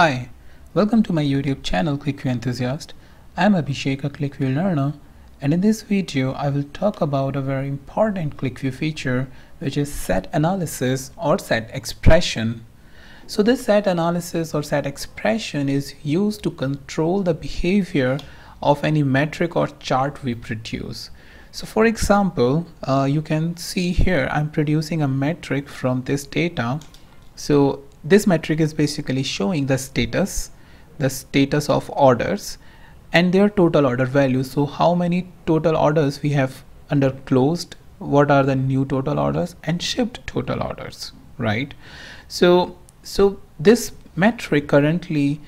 Hi, welcome to my YouTube channel QlikView Enthusiast. I'm Abhishek, a QlikView learner, and in this video I will talk about a very important QlikView feature which is set analysis or set expression. So this set analysis or set expression is used to control the behavior of any metric or chart we produce. So for example, uh, you can see here I'm producing a metric from this data. So this metric is basically showing the status the status of orders and their total order value. So how many total orders we have under closed? What are the new total orders and shipped total orders right? So so this metric currently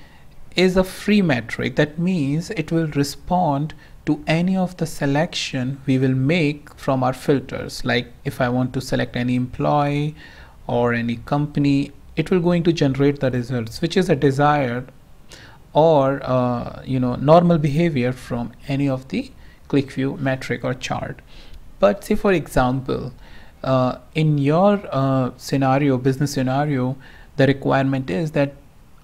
is a free metric. That means it will respond to any of the selection we will make from our filters. Like if I want to select any employee or any company it will going to generate the results which is a desired or uh, you know normal behavior from any of the QlikView metric or chart. But say for example uh, in your uh, scenario business scenario the requirement is that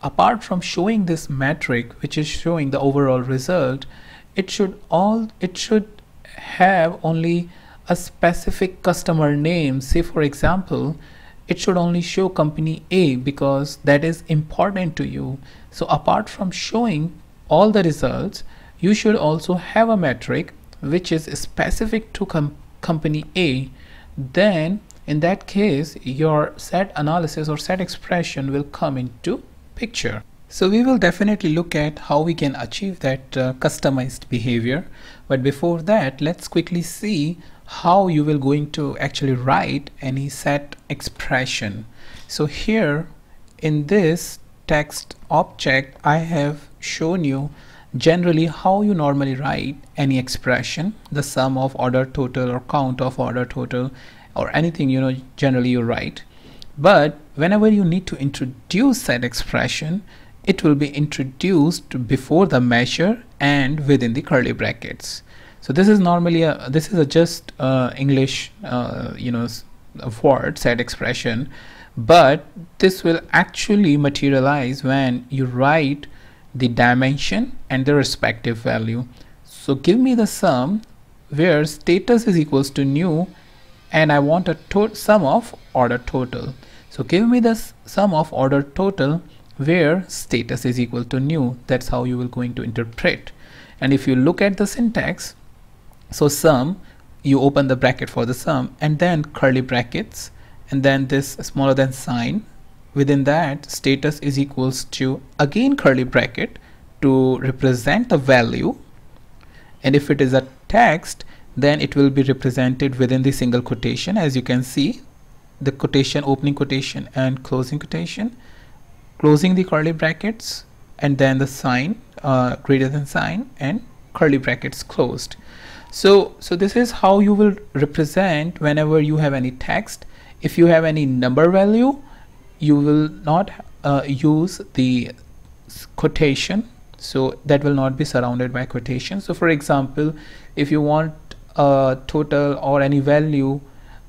apart from showing this metric which is showing the overall result it should all it should have only a specific customer name. Say for example it should only show company A because that is important to you. So apart from showing all the results, you should also have a metric which is specific to com company A. Then in that case, your set analysis or set expression will come into picture. So we will definitely look at how we can achieve that uh, customized behavior. But before that, let's quickly see how you will going to actually write any set expression. So here in this text object I have shown you generally how you normally write any expression the sum of order total or count of order total or anything you know generally you write. But whenever you need to introduce that expression it will be introduced before the measure and within the curly brackets so this is normally a this is a just uh, English uh, you know word set expression. But this will actually materialize when you write the dimension and the respective value. So give me the sum where status is equals to new and I want a sum of order total. So give me the sum of order total where status is equal to new that's how you will going to interpret. And if you look at the syntax so sum you open the bracket for the sum and then curly brackets and then this smaller than sign. Within that status is equals to again curly bracket to represent the value. And if it is a text then it will be represented within the single quotation. As you can see the quotation opening quotation and closing quotation closing the curly brackets and then the sign uh, greater than sign and curly brackets closed so so this is how you will represent whenever you have any text. If you have any number value you will not uh, use the quotation. So that will not be surrounded by quotation. So for example if you want a total or any value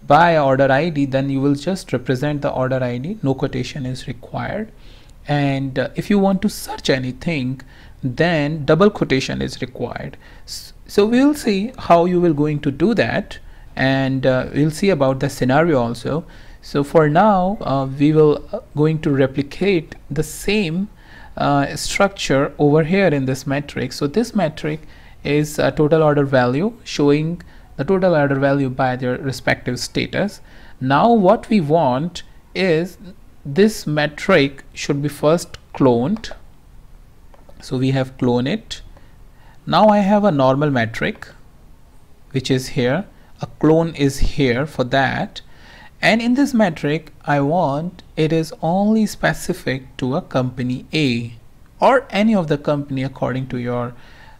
by order ID then you will just represent the order ID no quotation is required. And uh, if you want to search anything then double quotation is required so we'll see how you will going to do that and uh, we'll see about the scenario also. So for now uh, we will uh, going to replicate the same uh, structure over here in this metric so this metric is a total order value showing the total order value by their respective status. Now what we want is this metric should be first cloned. So we have cloned it now I have a normal metric which is here. A clone is here for that. And in this metric I want it is only specific to a company A or any of the company according to your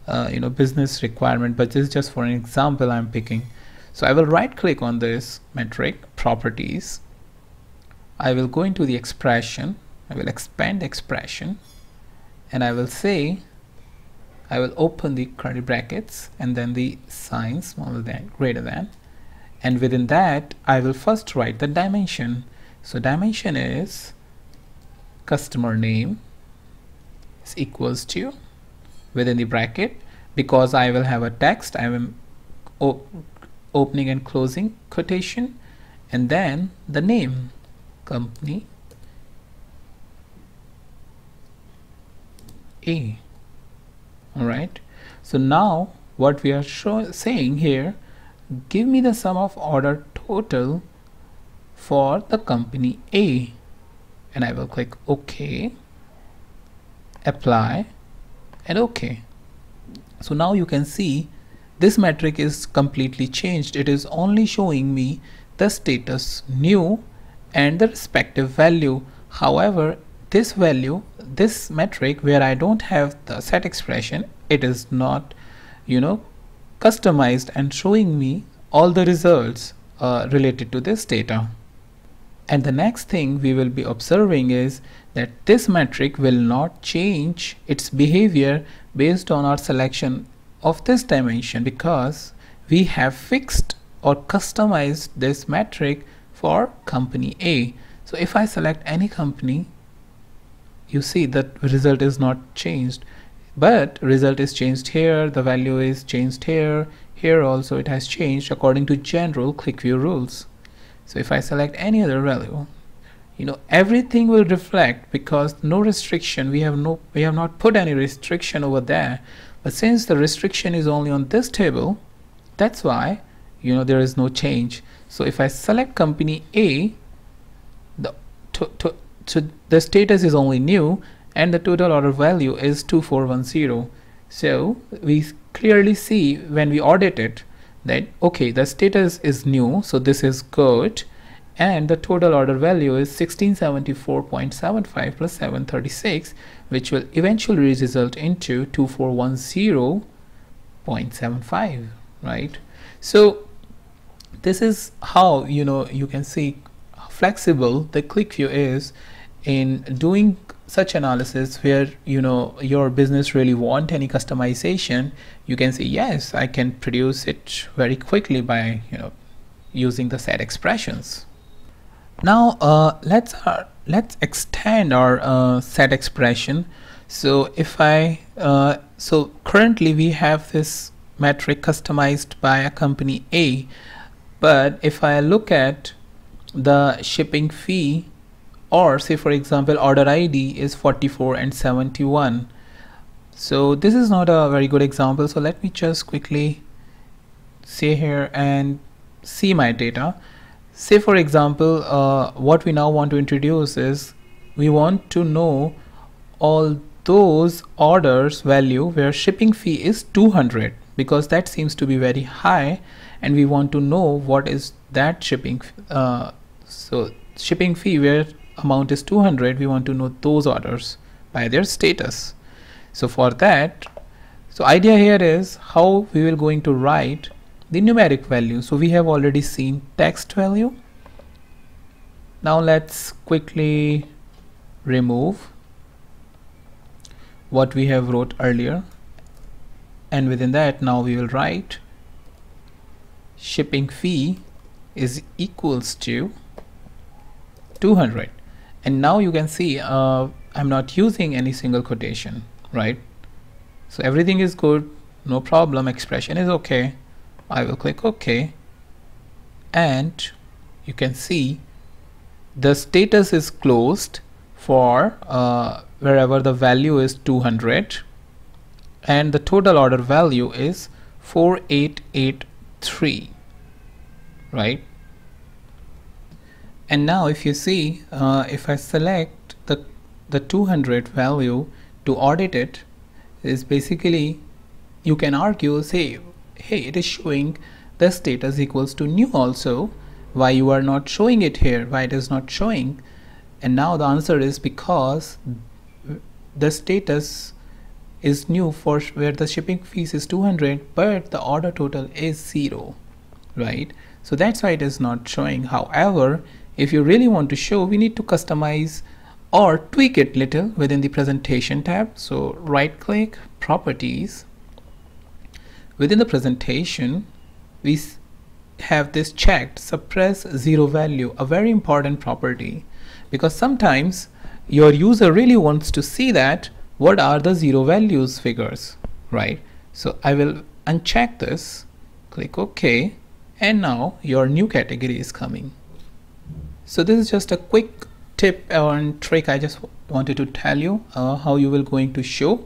uh, you know business requirement. But this is just for an example I'm picking. So I will right click on this metric properties. I will go into the expression. I will expand expression. And I will say I will open the curly brackets and then the sign smaller than greater than. And within that I will first write the dimension. So dimension is customer name is equals to within the bracket. Because I will have a text I am opening and closing quotation. And then the name company A alright? So now what we are saying here give me the sum of order total for the company A. And I will click OK. Apply. And OK. So now you can see this metric is completely changed. It is only showing me the status new and the respective value. However this value this metric where I don't have the set expression it is not you know customized and showing me all the results uh, related to this data and the next thing we will be observing is that this metric will not change its behavior based on our selection of this dimension because we have fixed or customized this metric for company A. So if I select any company, you see that result is not changed, but result is changed here, the value is changed here, here also it has changed according to general QlikView rules. So if I select any other value, you know everything will reflect because no restriction we have no we have not put any restriction over there. But since the restriction is only on this table that's why you know there is no change. So if I select company A the to the status is only new and the total order value is 2410 so we clearly see when we audit it that okay the status is new so this is good and the total order value is 1674.75 plus 736 which will eventually result into 2410.75 right? So this is how you know you can see flexible the QlikView is in doing such analysis where you know your business really want any customization you can say yes I can produce it very quickly by you know using the set expressions. Now uh, let's uh, let's extend our uh, set expression. So if I uh, so currently we have this metric customized by a company A but if I look at the shipping fee or say for example order ID is 44 and 71 so this is not a very good example. So let me just quickly say here and see my data. Say for example uh, what we now want to introduce is we want to know all those orders value where shipping fee is 200 because that seems to be very high and we want to know what is that shipping uh, so shipping fee where amount is 200 we want to know those orders by their status. So for that so idea here is how we will going to write the numeric value. So we have already seen text value. Now let's quickly remove what we have wrote earlier. And within that now we will write shipping fee is equals to 200 and now you can see uh, I'm not using any single quotation right? So everything is good no problem expression is okay. I will click OK. And you can see the status is closed for uh, wherever the value is 200 and the total order value is 4883 right and now if you see uh, if I select the the 200 value to audit it is basically you can argue say hey it is showing the status equals to new also. Why you are not showing it here? Why it is not showing? And now the answer is because the status is new for where the shipping fees is 200 but the order total is zero right? So that's why it is not showing. However if you really want to show we need to customize or tweak it little within the presentation tab. So right click properties. Within the presentation we have this checked suppress zero value a very important property. Because sometimes your user really wants to see that what are the zero values figures right? So I will uncheck this click OK and now your new category is coming so this is just a quick tip and trick I just wanted to tell you uh, how you will going to show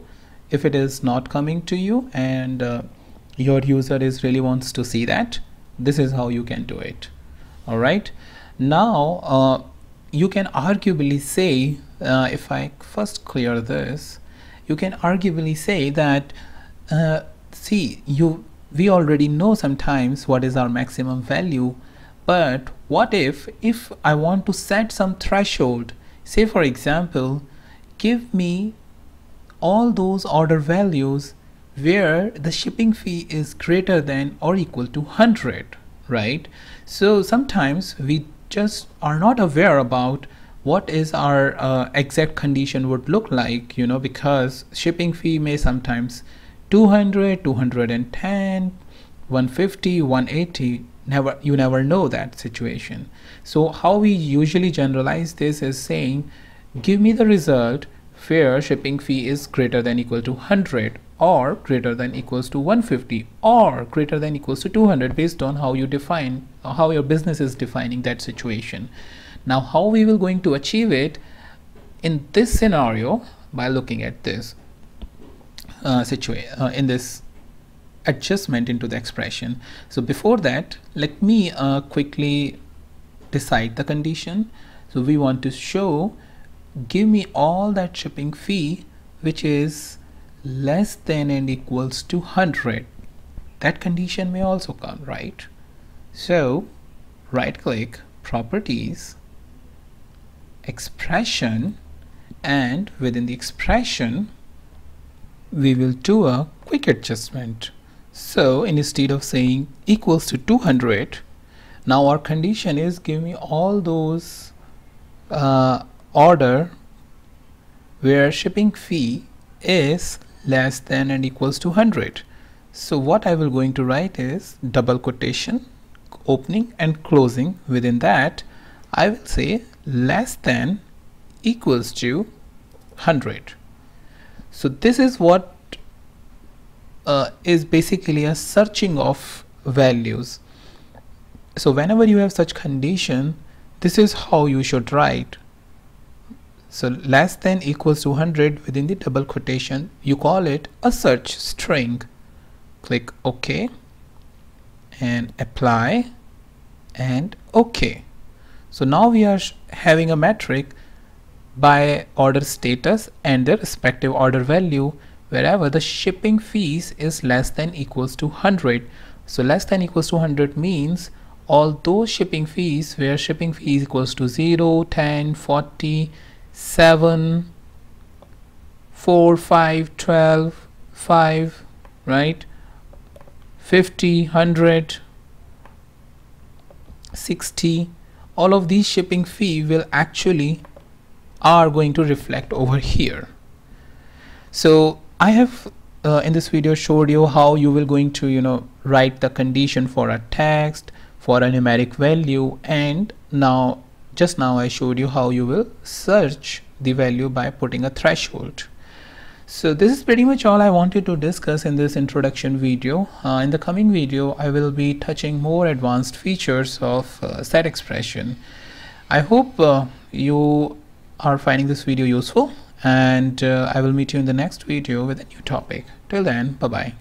if it is not coming to you and uh, your user is really wants to see that. This is how you can do it. All right? Now uh, you can arguably say uh, if I first clear this you can arguably say that uh, see you we already know sometimes what is our maximum value but what if if I want to set some threshold say for example give me all those order values where the shipping fee is greater than or equal to 100 right? So sometimes we just are not aware about what is our uh, exact condition would look like you know because shipping fee may sometimes 200 210 150 180 never you never know that situation. So how we usually generalize this is saying give me the result where shipping fee is greater than equal to 100 or greater than equals to 150 or greater than equals to 200 based on how you define how your business is defining that situation. Now how we will going to achieve it in this scenario by looking at this uh, situation uh, in this adjustment into the expression. So before that let me uh, quickly decide the condition. So we want to show give me all that shipping fee which is less than and equals to 100 that condition may also come right? So right click properties expression and within the expression we will do a quick adjustment so instead of saying equals to 200 now our condition is give me all those uh, order where shipping fee is less than and equals to 100 so what I will going to write is double quotation opening and closing. Within that I will say less than equals to 100 so this is what uh, is basically a searching of values. So whenever you have such condition this is how you should write. So less than equals to 100 within the double quotation you call it a search string. Click OK and apply and OK. So now we are having a metric by order status and their respective order value wherever the shipping fees is less than equals to 100 so less than equals to 100 means all those shipping fees where shipping fees equals to 0 10 40 7 4 5 12 5 right? 50 100 60 all of these shipping fee will actually are going to reflect over here. So I have uh, in this video showed you how you will going to you know write the condition for a text for a numeric value and now just now I showed you how you will search the value by putting a threshold so this is pretty much all I wanted to discuss in this introduction video. Uh, in the coming video, I will be touching more advanced features of uh, set expression. I hope uh, you are finding this video useful and uh, I will meet you in the next video with a new topic. Till then, bye-bye.